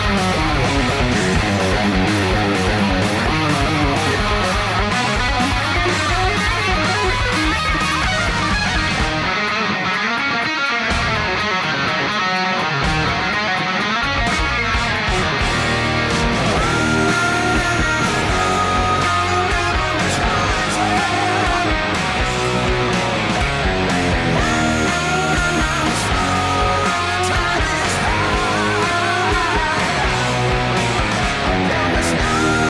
Bye.